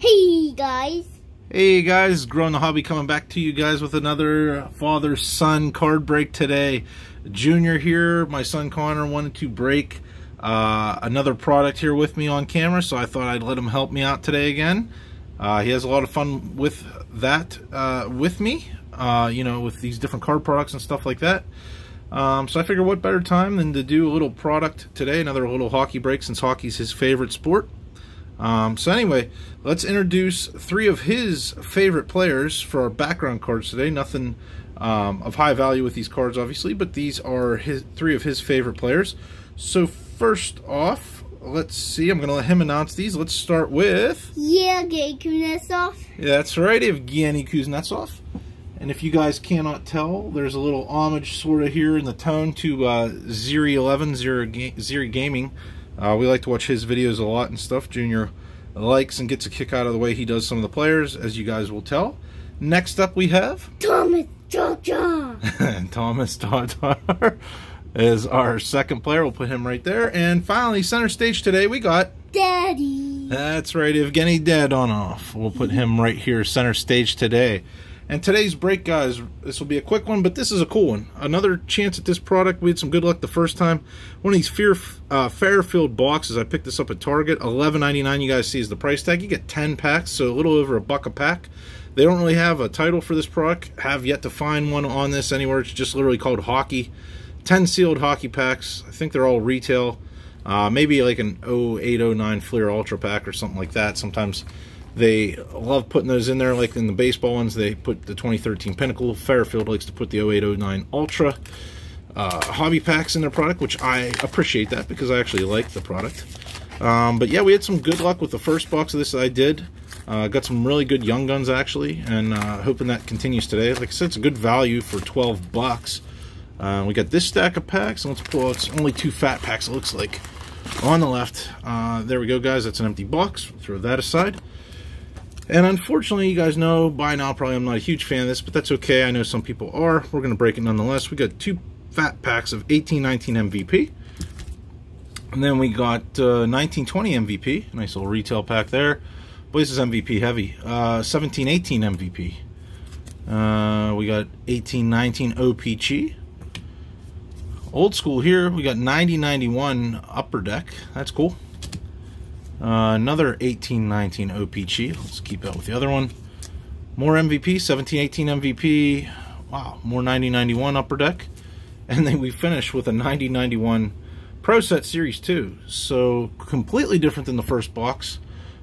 Hey guys. Hey guys, Growing the Hobby coming back to you guys with another father-son card break today. Junior here, my son Connor wanted to break uh, another product here with me on camera, so I thought I'd let him help me out today again. Uh, he has a lot of fun with that uh, with me, uh, you know, with these different card products and stuff like that. Um, so I figured what better time than to do a little product today, another little hockey break since hockey's his favorite sport. Um, so anyway, let's introduce three of his favorite players for our background cards today. Nothing um, of high value with these cards, obviously, but these are his three of his favorite players. So first off, let's see. I'm going to let him announce these. Let's start with... Yeah, Gay Kuznetsov. That's right, Evgeny Kuznetsov. And if you guys cannot tell, there's a little homage sort of here in the tone to uh, Ziri11, Ziri, Ziri Gaming. Uh, we like to watch his videos a lot and stuff. Junior likes and gets a kick out of the way he does some of the players, as you guys will tell. Next up we have... Tomas Tatar. Tomas Tatar is our second player. We'll put him right there. And finally, center stage today, we got... Daddy. That's right, Evgeny Dadonov. We'll put him right here, center stage today. And today's break, guys, this will be a quick one, but this is a cool one. Another chance at this product. We had some good luck the first time. One of these Fear, uh, Fairfield boxes, I picked this up at Target. $11.99, you guys see is the price tag. You get 10 packs, so a little over a buck a pack. They don't really have a title for this product. Have yet to find one on this anywhere. It's just literally called Hockey. 10 sealed hockey packs. I think they're all retail. Uh, maybe like an 0809 Fleer Ultra pack or something like that. Sometimes they love putting those in there, like in the baseball ones. They put the 2013 Pinnacle. Fairfield likes to put the 0809 Ultra uh, hobby packs in their product, which I appreciate that because I actually like the product. Um, but yeah, we had some good luck with the first box of this I did. Uh, got some really good young guns actually, and uh, hoping that continues today. Like I said, it's a good value for 12 bucks. Uh, we got this stack of packs, let's pull. It's only two fat packs. It looks like on the left. Uh, there we go, guys. That's an empty box. Throw that aside. And unfortunately, you guys know by now probably I'm not a huge fan of this, but that's okay. I know some people are. We're going to break it nonetheless. We got two fat packs of 1819 MVP. And then we got uh, 1920 MVP. Nice little retail pack there. Boy, this is MVP heavy. Uh, 1718 MVP. Uh, we got 1819 OPC. Old school here, we got 9091 Upper Deck. That's cool. Uh, another 1819 OPC. Let's keep that with the other one. More MVP, 1718 MVP. Wow, more 9091 Upper Deck. And then we finish with a 9091 Pro Set Series 2. So completely different than the first box.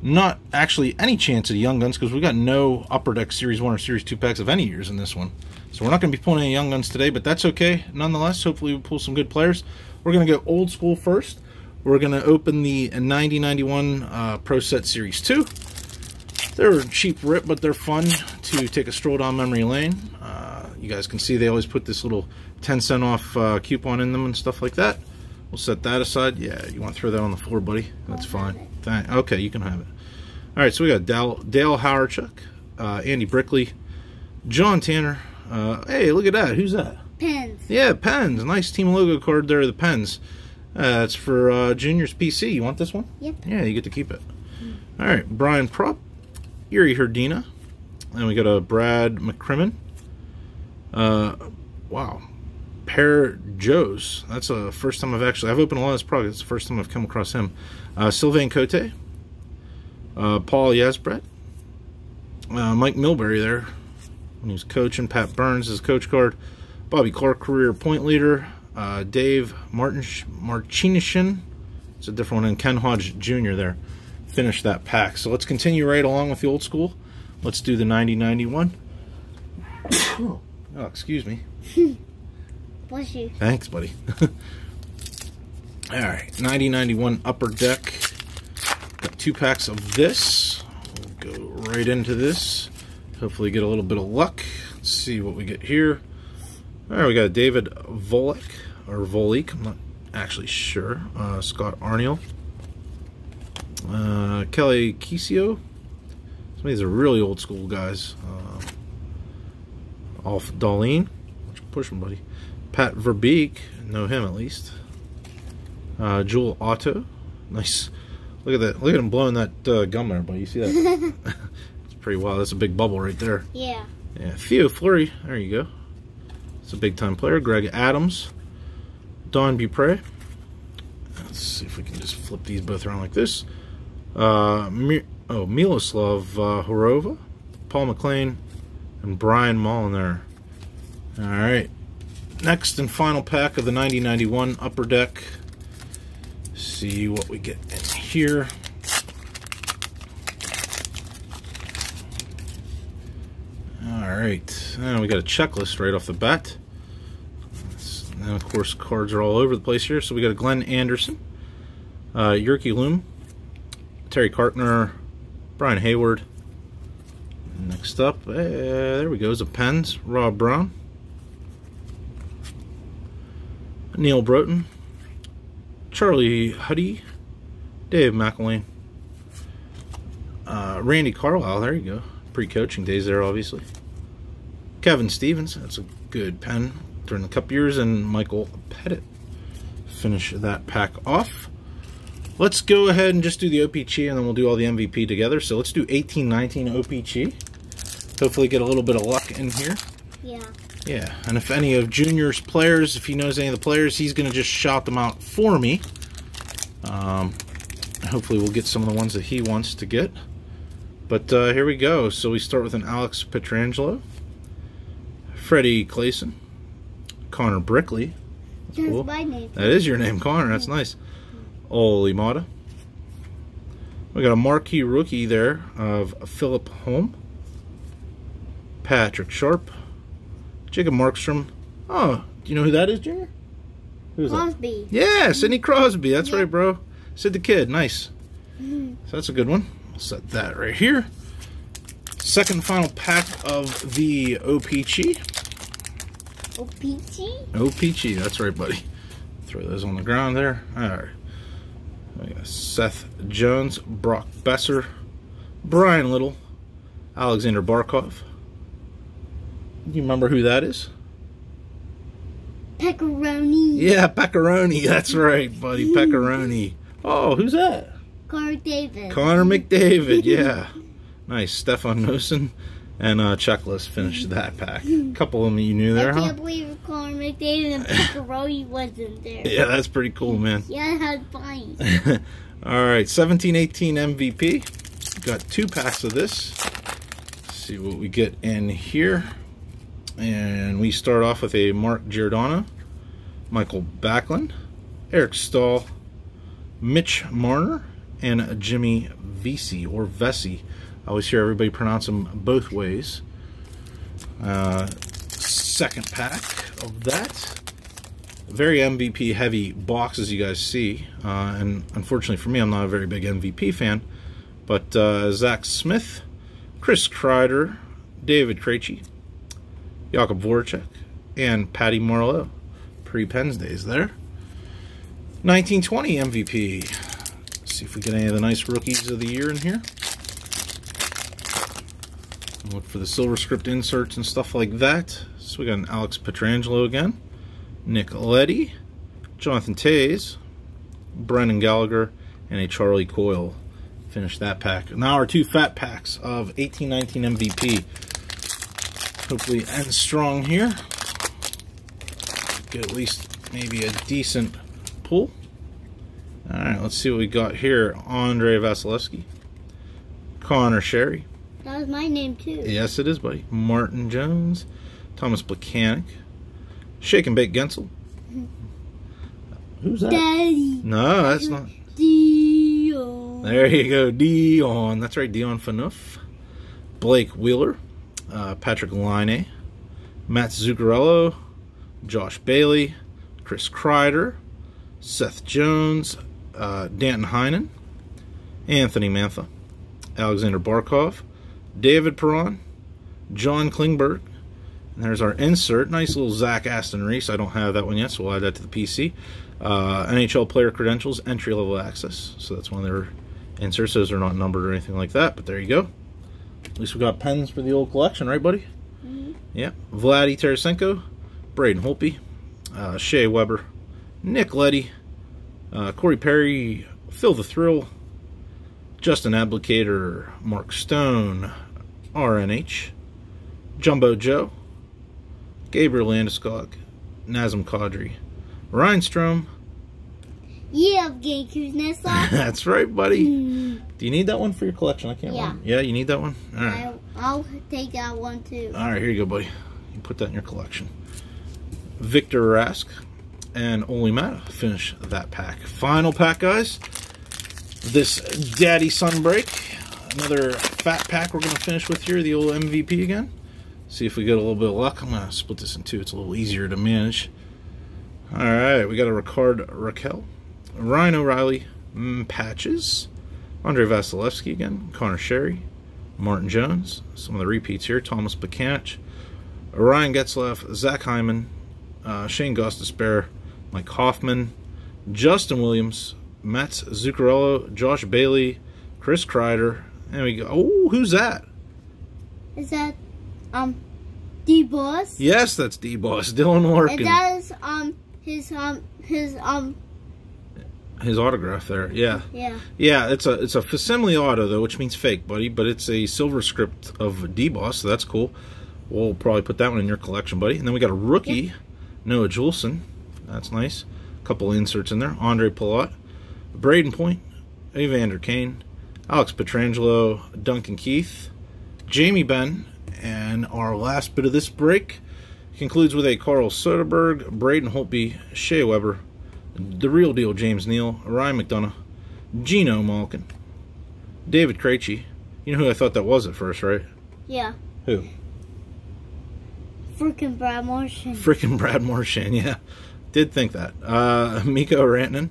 Not actually any chance of Young Guns because we got no Upper Deck Series 1 or Series 2 packs of any years in this one. So we're not going to be pulling any Young Guns today, but that's okay. Nonetheless, hopefully we pull some good players. We're going to go old school first. We're going to open the 9091 uh, Pro Set Series 2. They're cheap rip, but they're fun to take a stroll down memory lane. Uh, you guys can see they always put this little 10 cent off uh, coupon in them and stuff like that. We'll set that aside. Yeah, you want to throw that on the floor, buddy? That's fine. Thank okay, you can have it. All right, so we got Dale, Dale Hawerchuk, uh, Andy Brickley, John Tanner. Uh, hey, look at that. Who's that? Pens. Yeah, Pens. Nice team logo card there, the Pens. Uh, it's for uh, Junior's PC. You want this one? Yep. Yeah, you get to keep it. All right, Brian Propp, Jiri Hrdina, and we got a Brad McCrimmon. Uh, wow, Per Djoos. That's a first time I've actually I've opened a lot of this product. It's the first time I've come across him. Uh, Sylvain Cote, uh, Paul Yasbret, uh, Mike Milbury there when he was coaching. Pat Burns is coach card. Bobby Clarke, career point leader uh, Dave Martin Marcinyshyn. It's a different one, and Ken Hodge Jr. there finished that pack. So let's continue right along with the old school. Let's do the 9091. oh, excuse me. Bless you. Thanks, buddy. All right, 9091 upper deck. Got two packs of this. We'll go right into this. Hopefully get a little bit of luck. Let's see what we get here. All right, we got David Volek or Volik, I'm not actually sure. Uh, Scott Arniel. Uh, Kelly Kisio. Some of these are really old school guys. Uh, Ulf Dahlen. Push him, buddy. Pat Verbeek. Know him at least. Uh, Joel Otto. Nice Look at that. Look at him blowing that uh, gum there, buddy. You see that? it's pretty wild. That's a big bubble right there. yeah. Yeah, Theo Fleury. There you go. It's a big time player. Greg Adams. Don Dupre. Let's see if we can just flip these both around like this. Uh, oh, Miloslav uh, Horava, Paul MacLean, and Brian Molnar. All right. Next and final pack of the 9091 Upper Deck. See what we get in here. All right, we got a checklist right off the bat. And of course, cards are all over the place here. So we got a Glenn Anderson, uh, Jyrki Lumme, Terry Carkner, Brian Hayward. Next up, uh, there we go, is a Pens, Rob Brown, Neal Broten, Charlie Huddy, Dave McLlwain, uh, Randy Carlyle, there you go, pre-coaching days there, obviously. Kevin Stevens, that's a good pen during the cup years, and Michel Petit finish that pack off. Let's go ahead and just do the OPC, and then we'll do all the MVP together. So let's do 1819 OPC. Hopefully get a little bit of luck in here. Yeah. Yeah, and if any of Junior's players, if he knows any of the players, he's going to just shout them out for me. Um, hopefully we'll get some of the ones that he wants to get. But uh, here we go. So we start with an Alex Pietrangelo, Freddie Claesson, Connor Brickley. That's cool. my name. That is your name, Connor. That's nice. Olli Maatta. We got a marquee rookie there of Philip Holm, Patrick Sharp, Jacob Markstrom. Oh, do you know who that is, Junior? Who's that? Crosby. Yeah, Sidney Crosby. That's Yeah. right, bro. Sid the Kid. Nice. Mhm. So that's a good one. I'll set that right here. Second final pack of the OPC. Oh, peachy. OPC. That's right, buddy. Throw those on the ground there. All right. We got Seth Jones, Brock Boeser, Bryan Little, Alexander Barkov. Do you remember who that is? Pepperoni. Yeah, Pepperoni. That's right, buddy. Pepperoni. Oh, who's that? Connor Davis. Connor McDavid. Yeah. Nice. Stefan Noesen and uh, Checklist finished that pack. A couple of them you knew there, I huh? can't believe Connor McDavid and Pepperoni wasn't there. Yeah, that's pretty cool, man. Yeah, that's fine. All right, 1718 MVP. Got two packs of this. Let's see what we get in here. And we start off with a Mark Giordano, Mikael Backlund, Eric Staal, Mitch Marner, and Jimmy Vesey or Vesey. I always hear everybody pronounce them both ways. Uh, second pack of that very MVP heavy box as you guys see. Uh, and unfortunately for me, I'm not a very big MVP fan. But uh, Zach Smith, Chris Kreider, David Krejci, Jakub Voracek, and Patty Marleau. Pre Pens days there. 1920 MVP. Let's see if we get any of the nice rookies of the year in here. Look for the silver script inserts and stuff like that. So we got an Alex Pietrangelo again. Nick Leddy, Jonathan Toews, Brendan Gallagher, and a Charlie Coyle. Finish that pack. Now our two fat packs of 1819 MVP. Hopefully end strong here. Get at least maybe a decent pull. Alright, let's see what we got here. Andrei Vasilevskiy, Conor Sheary, That was my name too. Yes, it is, buddy. Martin Jones, Tomas Plekanec, Shake and Bake Guentzel. Who's that? Daddy. No, that's not. Dio. There you go, Dion. That's right, Dion Phaneuf. Blake Wheeler, uh, Patrik Laine, Mats Zuccarello, Josh Bailey, Chris Kreider, Seth Jones, uh, Danton Heinen, Anthony Mantha, Alexander Barkov, David Perron, John Klingberg, and there's our insert. Nice little Zach Aston Reese. I don't have that one yet, so we'll add that to the PC. Uh, NHL player credentials, entry level access. So that's one of their inserts. Those are not numbered or anything like that, but there you go. At least we got pens for the old collection, right, buddy? Mhm. Yeah. Vladdy Tarasenko, Braden Holtby, uh, Shea Weber, Nick Leddy, uh, Corey Perry, Phil the Thrill, Justin Abdelkader, Mark Stone, RNH, Jumbo Joe, Gabriel Landeskog, Nazem Kadri, Ryan Strome. Yeah, Kuznetsov. That's right, buddy. Mm, Do you need that one for your collection? I can't Yeah. remember. Yeah, you need that one? All right. I, I'll take that one too. All right, here you go, buddy. You put that in your collection. Victor Rask and Olli Maatta finish that pack. Final pack, guys. This Daddy Sunbreak. Another fat pack we're going to finish with here. The old MVP again. See if we get a little bit of luck. I'm going to split this in two. It's a little easier to manage. All right, we got a Rickard Rakell. Ryan O'Reilly. mm, Patches. Andrei Vasilevskiy again. Conor Sheary. Martin Jones. Some of the repeats here. Thomas Bacanch. Ryan Getzlaf, Zach Hyman, uh, Shane Gostisbehere, Mike Hoffman, Justin Williams, Mats Zuccarello, Josh Bailey, Chris Kreider. There we go. Oh, who's that? Is that um D boss? Yes, that's D Boss, Dylan And Larkin. that is um his um his um His autograph there. Yeah, yeah. yeah. It's a it's a facsimile auto though, which means fake, buddy. But it's a silver script of D Boss, so that's cool. We'll probably put that one in your collection, buddy. And then we got a rookie, Noah Juulsen. That's nice. A couple inserts in there. Andre Palat, Brayden Point, Evander Kane, Alex Pietrangelo, Duncan Keith, Jamie Benn, and our last bit of this break concludes with a Carl Soderberg, Braden Holtby, Shea Weber, the real deal James Neal, Ryan McDonagh, Geno Malkin, David Krejci. You know who I thought that was at first, right? Yeah. Who? Freaking Brad Martian. Freaking Brad Marchand, yeah. Did think that. Uh, Mikko Rantanen,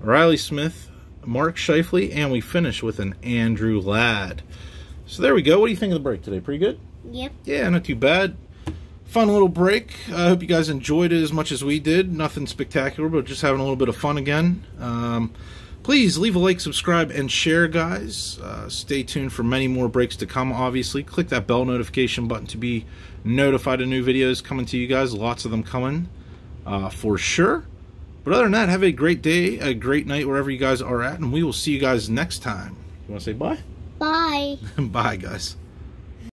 Reilly Smith, Mark Scheifele, and we finish with an Andrew Ladd. So there we go. What do you think of the break today? Pretty good? Yep. Yeah, not too bad. Fun little break. I hope you guys enjoyed it as much as we did. Nothing spectacular, but just having a little bit of fun again. Um, please leave a like, subscribe, and share, guys. Uh, stay tuned for many more breaks to come, obviously. Click that bell notification button to be notified of new videos coming to you guys. Lots of them coming uh, for sure. But other than that, have a great day, a great night wherever you guys are at, and we will see you guys next time. You want to say bye? Bye. bye, guys.